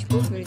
очков на